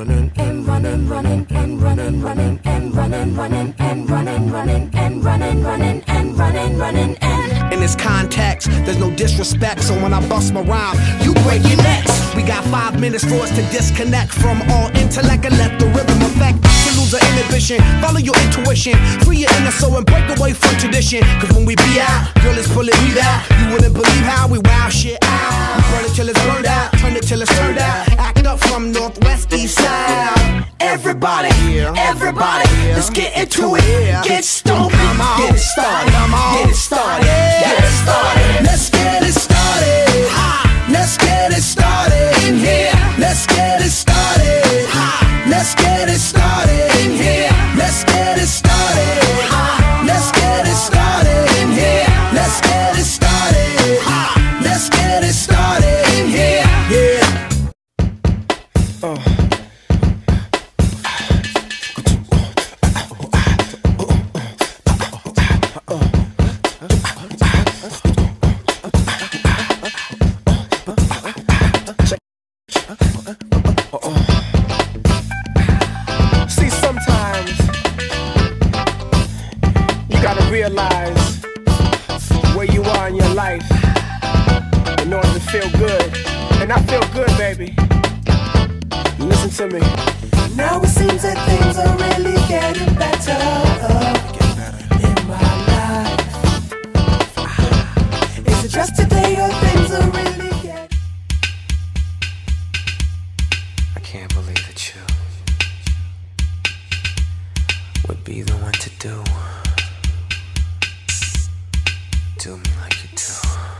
running and running, running and running, running and running, running and running, running and running, running and running, running and. In this context, there's no disrespect, so when I bust my rhyme, you break your necks. We got five minutes for us to disconnect from all intellect and let the rhythm affect. To lose inhibition, follow your intuition, free your inner soul and break away from tradition. Cause when we be out, girl, it's pulling me out. You wouldn't believe how we wow shit out. We burn it till it's burned out, turn it till it's turned out. From northwest, east side. Everybody, everybody, let's get into it. Get stupid, get it started, get it started, realize where you are in your life in order to feel good. And I feel good, baby. Listen to me. Now it seems that things are really getting better in my life. Is it just today or things are really getting? I can't believe that you would be the one to do do me like you do.